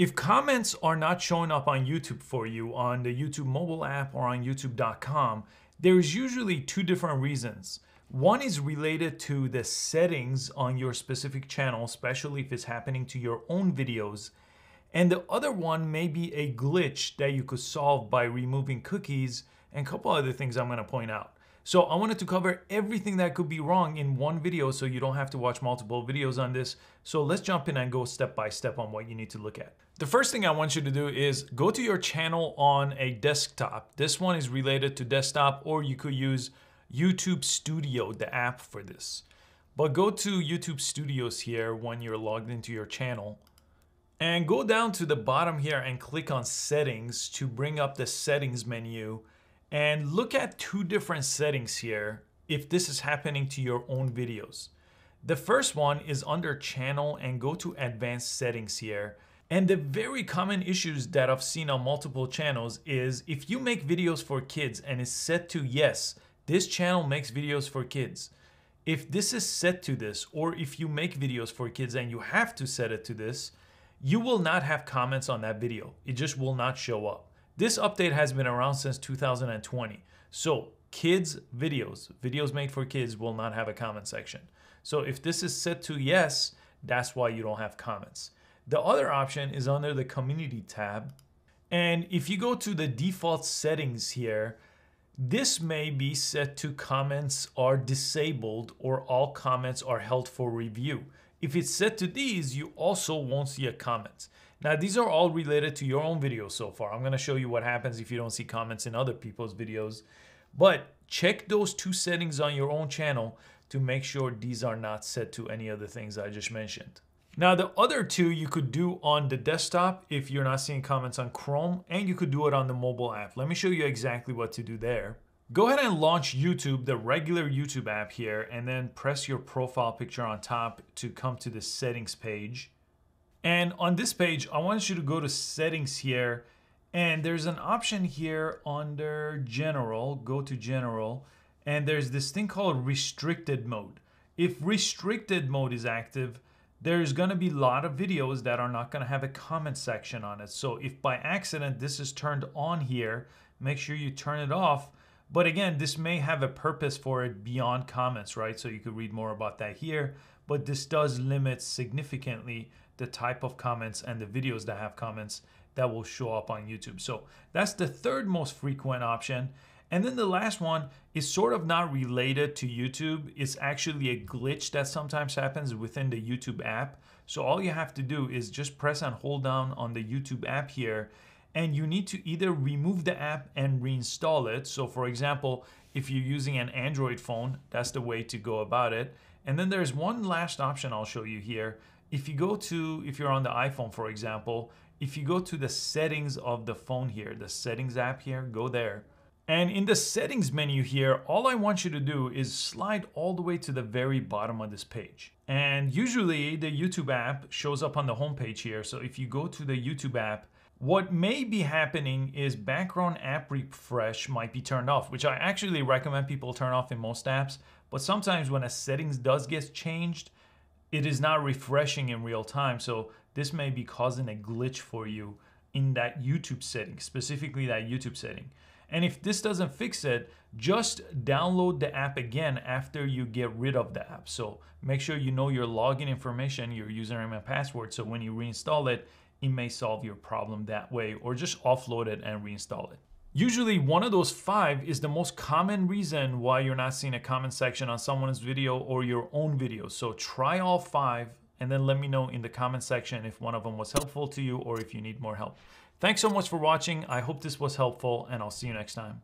If comments are not showing up on YouTube for you on the YouTube mobile app or on youtube.com, there's usually two different reasons. One is related to the settings on your specific channel, especially if it's happening to your own videos. And the other one may be a glitch that you could solve by removing cookies and a couple other things I'm gonna point out. So I wanted to cover everything that could be wrong in one video so you don't have to watch multiple videos on this. So let's jump in and go step by step on what you need to look at. The first thing I want you to do is go to your channel on a desktop. This one is related to desktop or you could use YouTube Studio, the app for this. But go to YouTube Studios here when you're logged into your channel and go down to the bottom here and click on settings to bring up the settings menu and look at two different settings here if this is happening to your own videos. The first one is under channel and go to advanced settings here. And the very common issues that I've seen on multiple channels is if you make videos for kids and it's set to yes, this channel makes videos for kids. If this is set to this, or if you make videos for kids and you have to set it to this, you will not have comments on that video. It just will not show up. This update has been around since 2020. So kids videos, videos made for kids will not have a comment section. So if this is set to yes, that's why you don't have comments. The other option is under the community tab. And if you go to the default settings here, this may be set to comments are disabled or all comments are held for review. If it's set to these, you also won't see a comment. Now, these are all related to your own videos so far. I'm gonna show you what happens if you don't see comments in other people's videos. But check those two settings on your own channel to make sure these are not set to any of the things I just mentioned. Now, the other two you could do on the desktop if you're not seeing comments on Chrome, and you could do it on the mobile app. Let me show you exactly what to do there. Go ahead and launch YouTube, the regular YouTube app here, and then press your profile picture on top to come to the settings page. And on this page, I want you to go to settings here and there's an option here under general, go to general, and there's this thing called restricted mode. If restricted mode is active, there's gonna be a lot of videos that are not gonna have a comment section on it. So if by accident this is turned on here, make sure you turn it off. But again, this may have a purpose for it beyond comments, right? So you could read more about that here, but this does limit significantly the type of comments and the videos that have comments that will show up on YouTube. So that's the third most frequent option. And then the last one is sort of not related to YouTube. It's actually a glitch that sometimes happens within the YouTube app. So all you have to do is just press and hold down on the YouTube app here and you need to either remove the app and reinstall it. So for example, if you're using an Android phone, that's the way to go about it. And then there's one last option I'll show you here. If you go to, if you're on the iPhone, for example, if you go to the settings of the phone here, the settings app here, go there. And in the settings menu here, all I want you to do is slide all the way to the very bottom of this page. And usually the YouTube app shows up on the home page here. So if you go to the YouTube app, what may be happening is background app refresh might be turned off, which I actually recommend people turn off in most apps. But sometimes when a settings does get changed, it is not refreshing in real time. So this may be causing a glitch for you in that YouTube setting, specifically that YouTube setting. And if this doesn't fix it, just download the app again after you get rid of the app. So make sure you know your login information, your username and password. So when you reinstall it, it may solve your problem that way or just offload it and reinstall it. Usually one of those five is the most common reason why you're not seeing a comment section on someone's video or your own video. So try all five and then let me know in the comment section if one of them was helpful to you or if you need more help. Thanks so much for watching. I hope this was helpful and I'll see you next time.